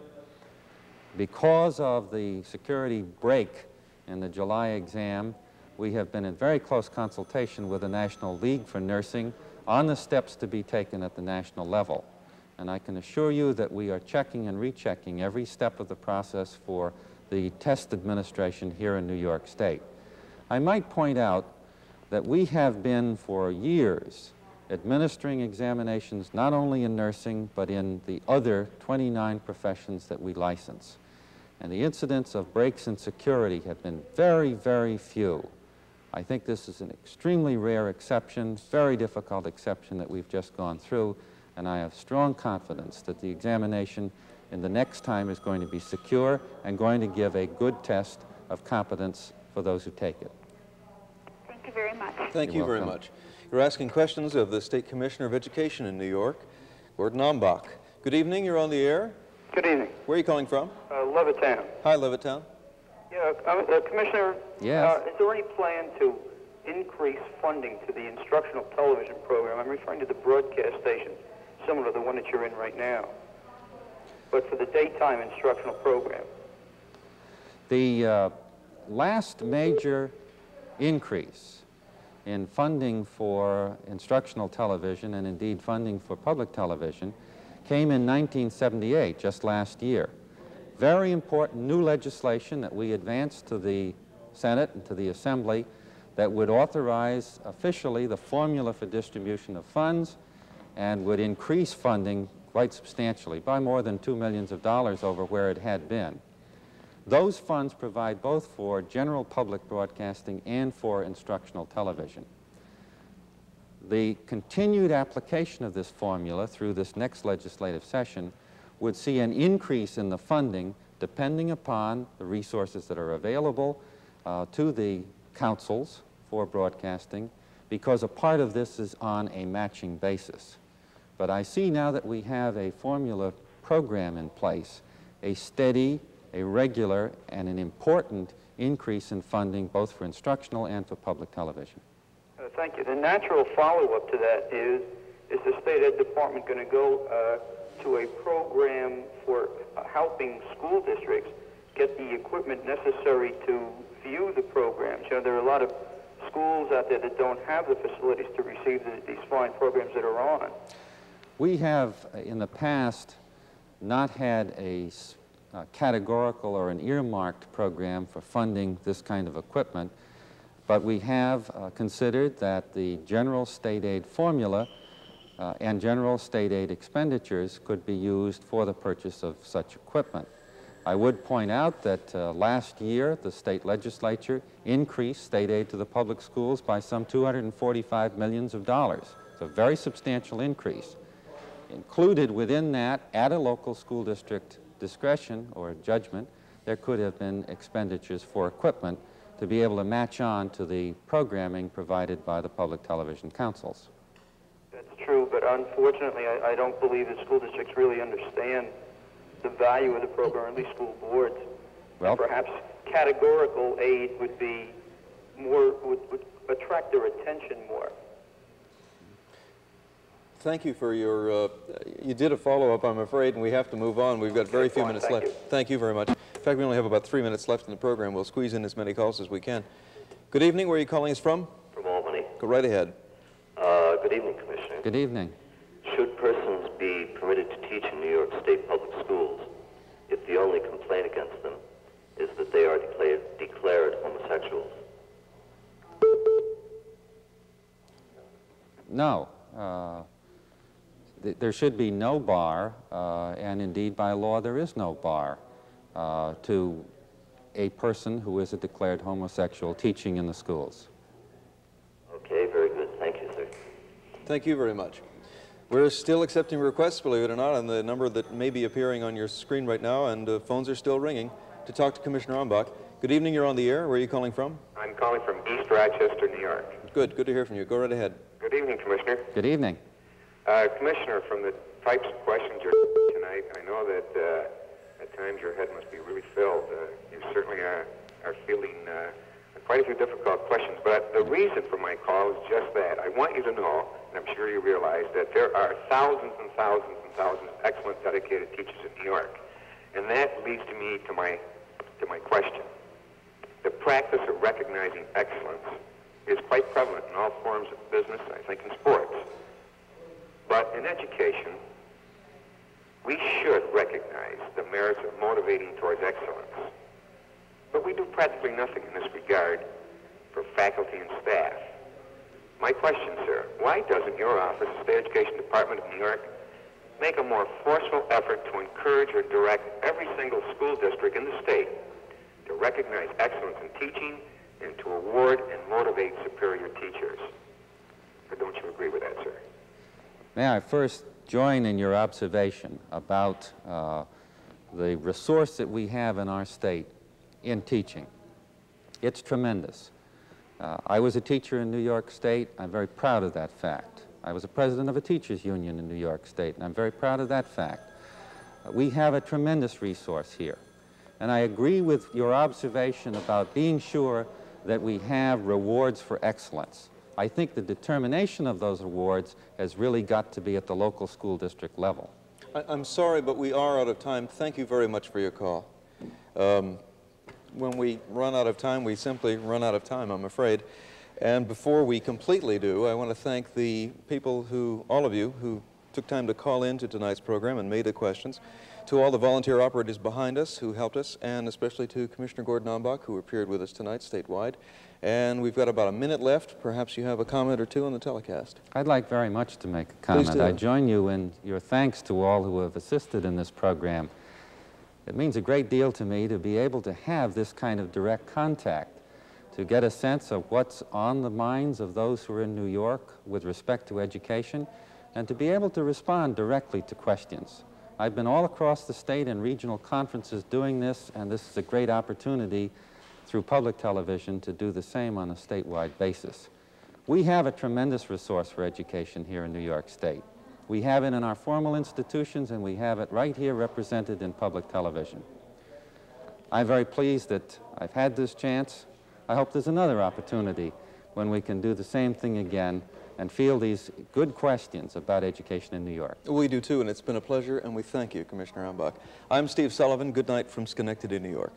Because of the security break in the July exam, we have been in very close consultation with the National League for Nursing on the steps to be taken at the national level. And I can assure you that we are checking and rechecking every step of the process for the test administration here in New York State. I might point out that we have been for years administering examinations not only in nursing but in the other 29 professions that we license. And the incidents of breaks in security have been very, very few. I think this is an extremely rare exception, very difficult exception that we've just gone through, and I have strong confidence that the examination in the next time is going to be secure and going to give a good test of competence for those who take it. Thank you very much. Thank You're you very much. You're asking questions of the State Commissioner of Education in New York, Gordon Ambach. Good evening. You're on the air. Good evening. Where are you calling from? Uh, Levittown. Hi, Levittown. Yeah, uh, uh, Commissioner. Yes. Uh, is there any plan to increase funding to the instructional television program? I'm referring to the broadcast station, similar to the one that you're in right now, but for the daytime instructional program. The uh, last major increase in funding for instructional television and indeed funding for public television came in 1978, just last year. Very important new legislation that we advanced to the Senate and to the Assembly that would authorize officially the formula for distribution of funds and would increase funding quite substantially by more than two millions of dollars over where it had been. Those funds provide both for general public broadcasting and for instructional television. The continued application of this formula through this next legislative session would see an increase in the funding depending upon the resources that are available uh, to the councils for broadcasting because a part of this is on a matching basis. But I see now that we have a formula program in place, a steady, a regular, and an important increase in funding both for instructional and for public television. Thank you. The natural follow-up to that is, is the state ed department going to go uh, to a program for uh, helping school districts get the equipment necessary to view the programs? You know, there are a lot of schools out there that don't have the facilities to receive the, these fine programs that are on. We have, uh, in the past, not had a uh, categorical or an earmarked program for funding this kind of equipment, but we have uh, considered that the general state aid formula uh, and general state aid expenditures could be used for the purchase of such equipment. I would point out that uh, last year the state legislature increased state aid to the public schools by some 245 millions of dollars. It's a very substantial increase. Included within that, at a local school district discretion or judgment, there could have been expenditures for equipment to be able to match on to the programming provided by the public television councils. That's true, but unfortunately, I, I don't believe that school districts really understand the value of the program, or at least school boards. Well- And perhaps categorical aid would be more, would, would attract their attention more. Thank you for your, uh, you did a follow-up, I'm afraid, and we have to move on. We've got very few minutes Thank left. you. Thank you very much. In fact, we only have about three minutes left in the program. We'll squeeze in as many calls as we can. Good evening. Where are you calling us from? From Albany. Go right ahead. Uh, good evening, Commissioner. Good evening. Should persons be permitted to teach in New York State public schools if the only complaint against them is that they are declared, declared homosexuals? No. Uh, th- there should be no bar, uh, and indeed by law there is no bar uh, to a person who is a declared homosexual teaching in the schools. Okay, very good. Thank you, sir. Thank you very much. We're still accepting requests, believe it or not, on the number that may be appearing on your screen right now, and uh, phones are still ringing to talk to Commissioner Ambach. Good evening. You're on the air. Where are you calling from? I'm calling from East Rochester, New York. Good. Good to hear from you. Go right ahead. Good evening, Commissioner. Good evening. Uh, Commissioner, from the types of questions you're tonight, I know that uh, at times your head must be really filled. Uh, you certainly are, are fielding uh, quite a few difficult questions, but the reason for my call is just that. I want you to know, and I'm sure you realize, that there are thousands and thousands and thousands of excellent, dedicated teachers in New York. And that leads to me to my, to my question. The practice of recognizing excellence is quite prevalent in all forms of business, I think in sports. But in education, we should recognize the merits of motivating towards excellence. But we do practically nothing in this regard for faculty and staff. My question, sir, why doesn't your office, the State Education Department of New York, make a more forceful effort to encourage or direct every single school district in the state to recognize excellence in teaching and to award and motivate superior teachers? Or don't you agree with that, sir? May I first join in your observation about uh, the resource that we have in our state in teaching. It's tremendous. Uh, I was a teacher in New York State. I'm very proud of that fact. I was a president of a teachers union in New York State, and I'm very proud of that fact. Uh, we have a tremendous resource here. And I agree with your observation about being sure that we have rewards for excellence. I think the determination of those awards has really got to be at the local school district level. I, I'm sorry, but we are out of time. Thank you very much for your call. Um, when we run out of time, we simply run out of time, I'm afraid. And before we completely do, I want to thank the people who, all of you, who took time to call in to tonight's program and made the questions, to all the volunteer operators behind us who helped us, and especially to Commissioner Gordon Ambach, who appeared with us tonight statewide. And we've got about a minute left. Perhaps you have a comment or two on the telecast. I'd like very much to make a comment. I join you in your thanks to all who have assisted in this program. It means a great deal to me to be able to have this kind of direct contact, to get a sense of what's on the minds of those who are in New York with respect to education, and to be able to respond directly to questions. I've been all across the state in regional conferences doing this, and this is a great opportunity through public television to do the same on a statewide basis. We have a tremendous resource for education here in New York State. We have it in our formal institutions, and we have it right here represented in public television. I'm very pleased that I've had this chance. I hope there's another opportunity when we can do the same thing again and field these good questions about education in New York. We do too, and it's been a pleasure, and we thank you, Commissioner Ambach. I'm Steve Sullivan. Good night from Schenectady, New York.